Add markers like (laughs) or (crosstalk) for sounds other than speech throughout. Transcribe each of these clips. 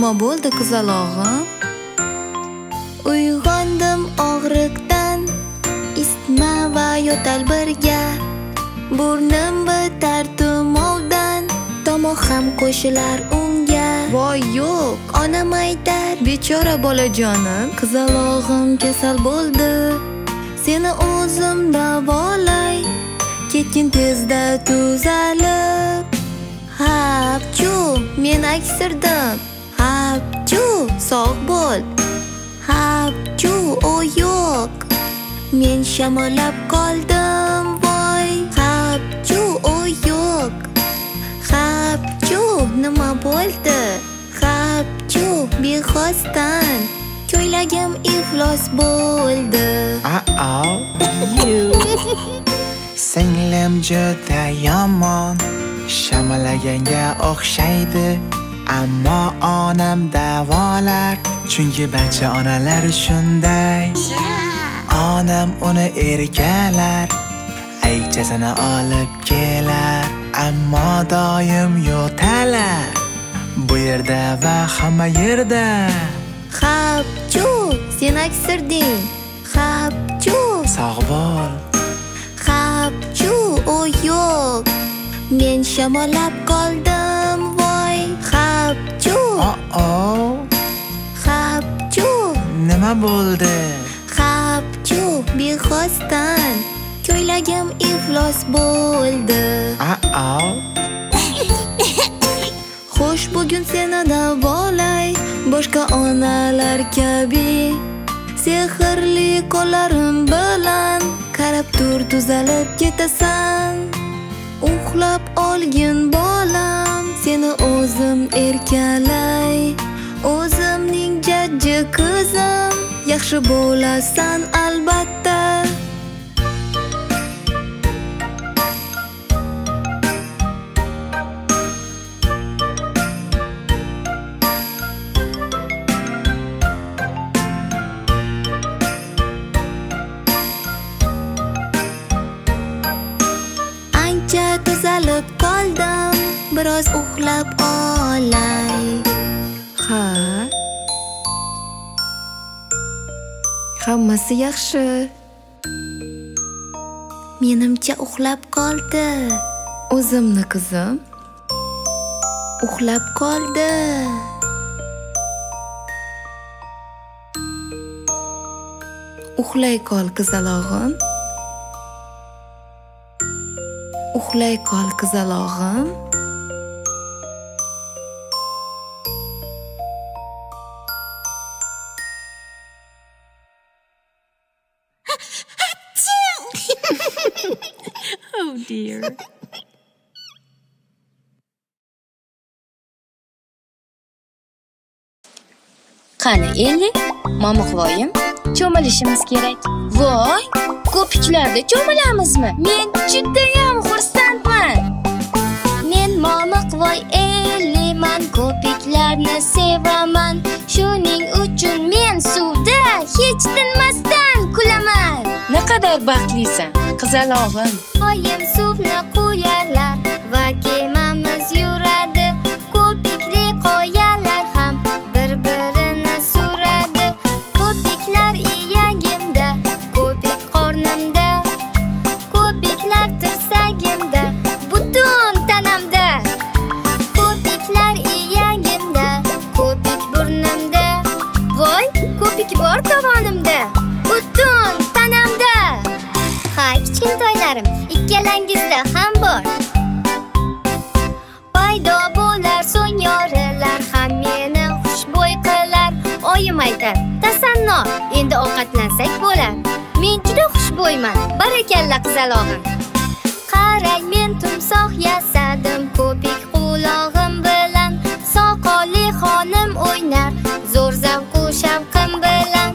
nima bo'ldi qizalog'im uyg'ondim og'riqdan isitma va yo'tal birga. Burnim bitar tumovdan tomoq ham qo'shilar unga. Voy yo'q. Onam aytar bechora bolajonim qizalog'im kasal bo'ldi. Seni o'zim davolay ketgin tezda tuzalib. Hapchu men aksirdim sog' bo'l hapchu o yo'q men shamollab qoldim voy. Hapchu o yo'q hapchu nima bo'ldi? Hapchu bexosdan. Ko'ylagim iflos bo'ldi. Uh-oh, you. Singlim juda yomon. Shamalaganga o'xshaydi. Ammo onam davolar Chunki barcha onalar shunday. Onam uni erkalar Aychasini olib kelar. Ammo doim yo'talar Bu yerda va hamma yerda. Hapchu sen aksirding hapchu Sog' bo'l. Hapchu o yo'q. Men shamollab qoldim hapchu Oh-oh hapchu Nima bo'ldi? hapchu bexosdan. Ko'ylagim iflos bo'ldi. Uh-oh. (laughs) Xo'sh bugun seni davolay. Boshqa onalar kabi. Sehrli qo'llarim bilan qarab tur tuzalib ketasan. Uxlab olgin bolam seni o'zim erkalay. O'zimning jajji qizim yaxshi bo'lasan albatta. Hammasi yaxshi. Menimcha uxlab qoldi. O'zimni qizim. Uxlab qoldi. Uxlay qol qizalog'im. Uxlay qol qizalog'im Oh dear. qani endi? Momiqvoyim cho'milishimiz kerak. Voy ko'piklarda cho'milamizmi? Men judayam xursandman. Men momiqvoy eliman ko'piklarni sevaman. Shuning uchun men suvda hech tinmasdan kulaman. Naqadar baxtlisan, qizalog'im. oyim suvni quyarlar tasanno endi ovqatlansak bo'lar men juda xushbo'yman. Barakalla qizalog'im qarang men tumsoq yasadim. Ko'pik qulog'im bilan soqolli xonim o'ynar. Zo'r zavqu shavqim bilan.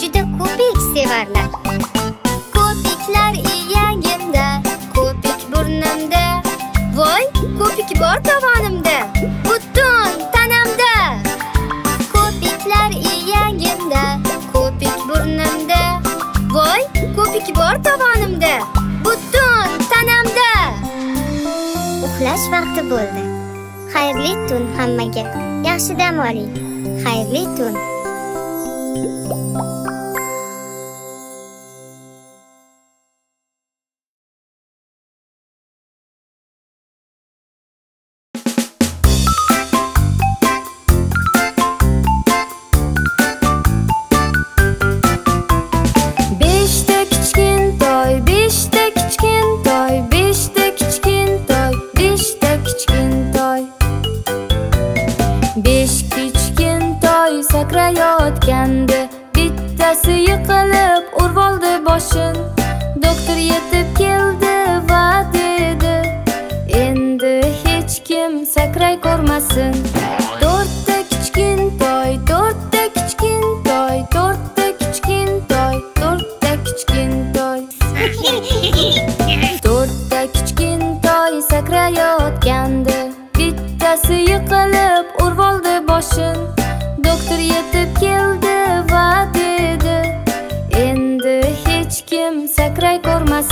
Juda ko'pik sevarlar. Ko'piklar iyagimda ko'pik burnimda. Voy ko'pik bor tovonimda butun tanamda. Ko'piklar iyagimda ko'pik burnimda. Voy ko'pik bor tovonimda butun tanamda. Uxlash vaqti bo'ldi. Xayrli tun hammaga. Yaxshi dam oling. Xayrli tun. 线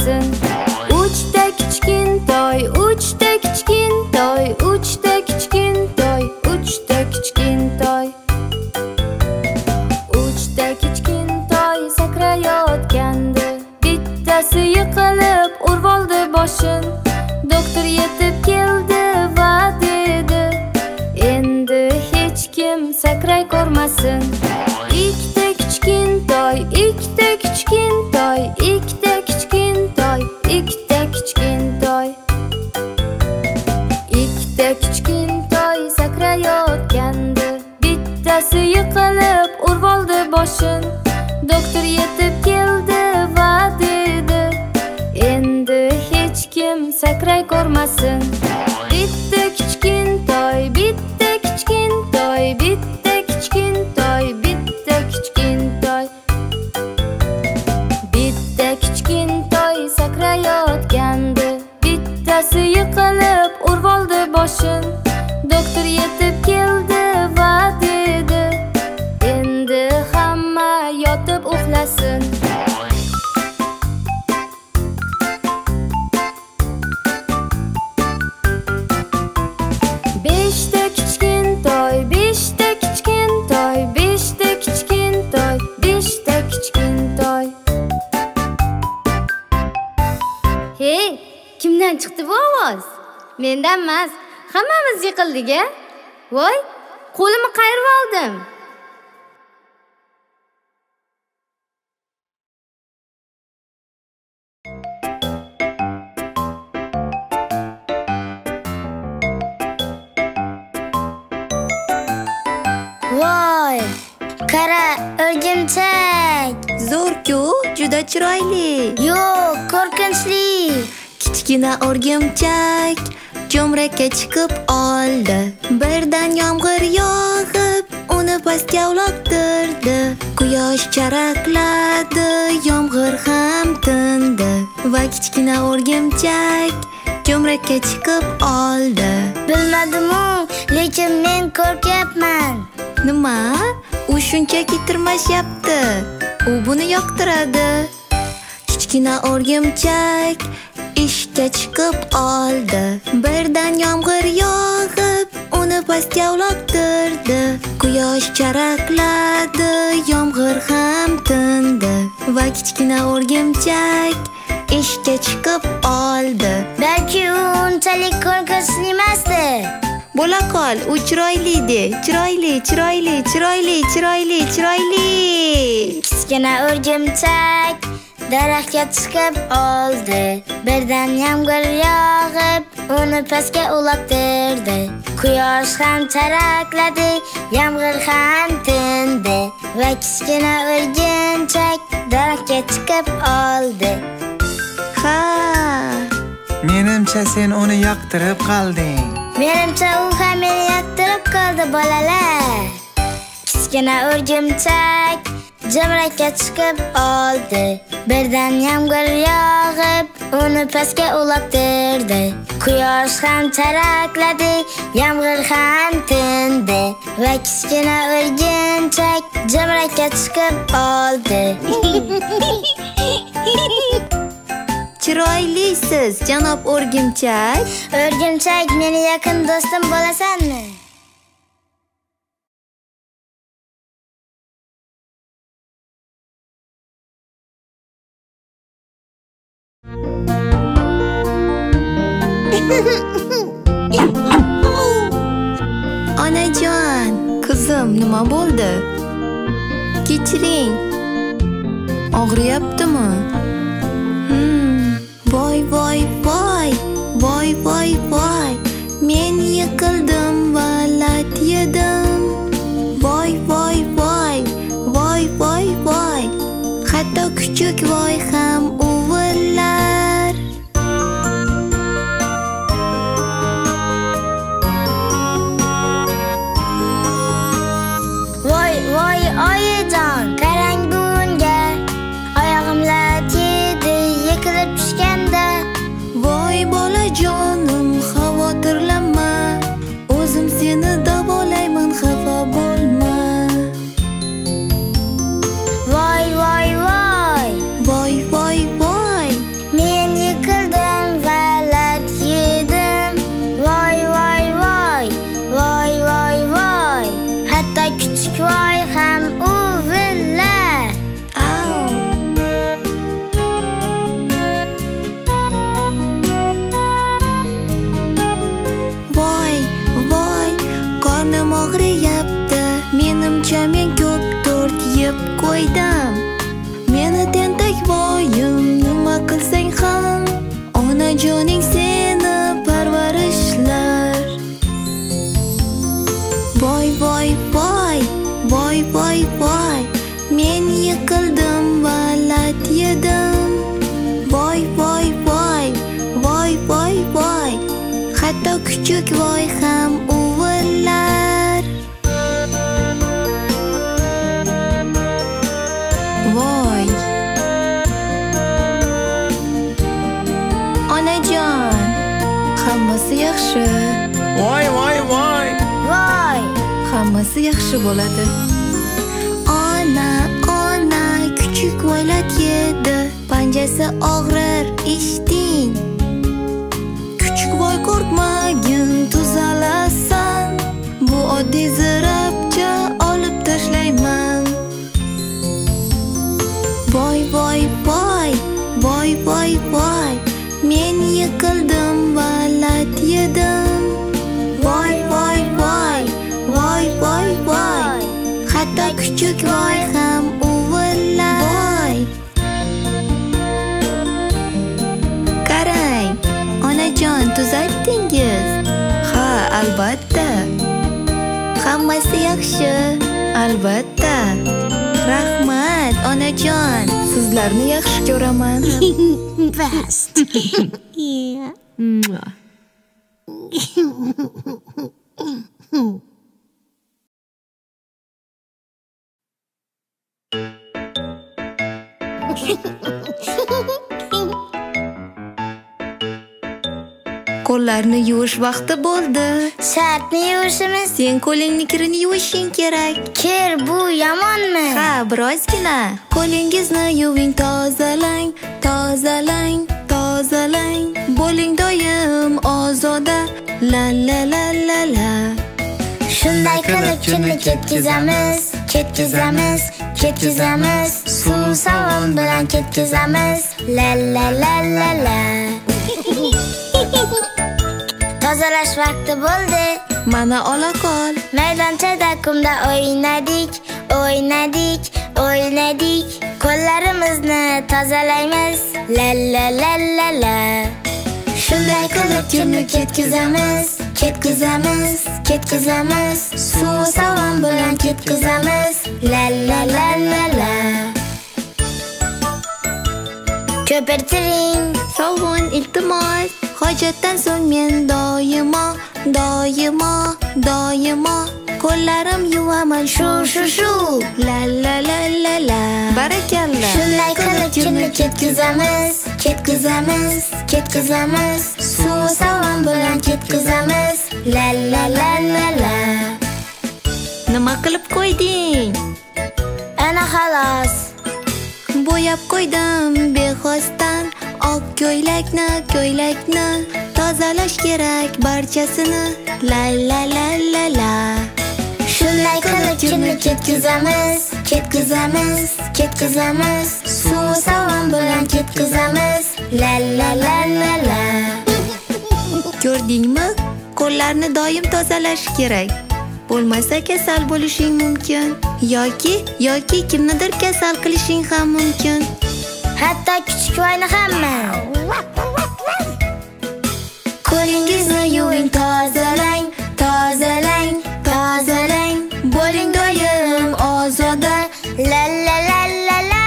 bo'lsin Uchta kichkintoy, uchta kichkintoy, uchta kichkintoy, uchta kichkintoy. Uchta kichkintoy sakrayotgandi, bittasi yiqilib urib oldi boshin. Doktor yetib keldi va dedi: Endi hech kim sakray ko'rmasin. Ikkita kichkintoy, ikkita kichkintoy, ikkita kimdan chiqdi bu ovoz. Mendan emas hammamiz yiqildik-a voy qo'limni qayirib oldim. Voy qara o'rgimchak Zo'r-ku, juda chiroyli. yo'q qo'rqinchli Kichkina o'rgimchak jo'mrakka chiqib oldi. Birdan yomg'ir yog'ib, uni pastga uloqtirdi. Quyosh charaqladi, yomg'ir ham tindi va kichkina o'rgimchak jo'mrakka chiqib oldi. bilmadimu lekin men qo'rqyapman Nima? U shunchaki tirmashyapti. U buni yoqtiradi. Kichkina o'rgimchak chiqib oldi. Birdan yomg'ir yog'ib, uni pastga uloqtirdi. Quyosh charaqladi, yomg'ir ham tindi va kichkina o'rgimchak ishga chiqib oldi. balki u unchalik qo'rqinchli emasdi Bo'la qol, u chiroyli de. Chiroyli, chiroyli, chiroyli, chiroyli, chiroyli. kichkina o'rgimchak daraxtga chiqib oldi. Birdan yomg'ir yog'ib uni pastga uloqtirdi quyosh ham charaqladi yomg'ir ham tindi. Va kichkina o'rgimchak daraxtga chiqib oldi. Menimcha sen uni yoqtirib qolding Menimcha u ham meni yoqtirib qoldi bolalar. Kichkina o'rgimchak jimrakka chiqib oldi. Birdan yomg'ir yog'ib, uni pastga uloqtirdi. Quyosh ham charakladi, yomg'ir ham tindi va kichkina o'rgimchak jimrakka chiqib oldi. (laughs) Chiroylisiz, janob o'rgimchak. O'rgimchak meni yaqin do'stim bo'lasanmi? Onajon, qizim, nima bo'ldi? Kechiring. Og'riyaptimi? Hmm, voy voy voy. Voy voy voy. Men yiqildim va lat yedim. Voy voy voy. Voy voy voy. Hatto kuchuk voy ham foydam. Meni tentak voyim, nima qilsang ham onajoning seni parvarishlar. Voy voy voy, voy voy voy. Men yiqildim va lat yedim. Voy voy voy, voy voy voy. Hatto kuchuk voy ham yaxshi bo'ladi ona ona kuchuk voylat yedi. Panjasi og'rir eshiting kuchuk voy qo'rqmagin tuzalasan bu oddiy zirabcha albatta. Hammasi yaxshi albatta. Rahmat onajon. Sizlarni yaxshi ko'raman (laughs) (laughs) qo'llarni yuvish vaqti bo'ldi shartni yuvishimiz sen qo'lingni kirini yuvishing kerak kir bu yomonmi? ha birozgina qo'lingizni yuving tozalang tozalang tozalang bo'ling doim ozoda la la la la la Shunday qilib kunni ketkizamiz, ketkizamiz, ketkizamiz. Suv sovun bilan ketkizamiz. La la la la la. (laughs) Tozalash vaqti bo'ldi. mana ola qol Maydonchada kumda o'ynadik, o'ynadik, o'ynadik. Qo'llarimizni tozalaymiz. La la la la la. Shunday qilib kunni ketkizamiz, ketkizamiz, ketkizamiz. Suv sovun bilan ketkizamiz. La la la la la. Ko'pirtiring, sovun iltimos hojatdan so'ng men doimo doimo doimo qo'llarim yuvaman shu shu shu la la la la la barakalla Shunday qilib kunni ketkizamiz, ketkizamiz, ketkizamiz. Suv sovun bilan ketkizamiz. La la la la la. nima qilib qo'yding Ana xolos. bo'yab qo'ydim bexosdan oq ko'ylakni ko'ylakni tozalash kerak barchasini. La la la la la. Shunday qilib kunni ketkizamiz, ketkizamiz, ketkizamiz. Suv sovun bilan ketkizamiz. La la la la la. ko'rdingmi? Qo'llarni doim tozalash kerak. Bo'lmasa kasal bo'lishing mumkin. Yoki yoki kimnidir kasal qilishing ham mumkin. Hatto kichik voyni hamma. qo'lingizni yuving tozalang tozalang tozalang bo'ling doim ozoda La la la la la.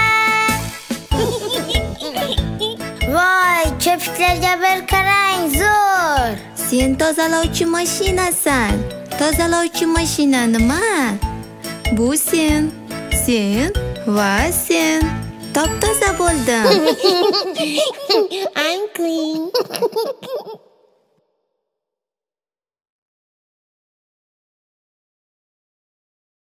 Voy, ko'piklarga bir qarang, zo'r. sen tozalovchi mashinasan tozalovchi mashina nima bu sen sen va sen top bo'ldim (laughs) I'm clean. (laughs)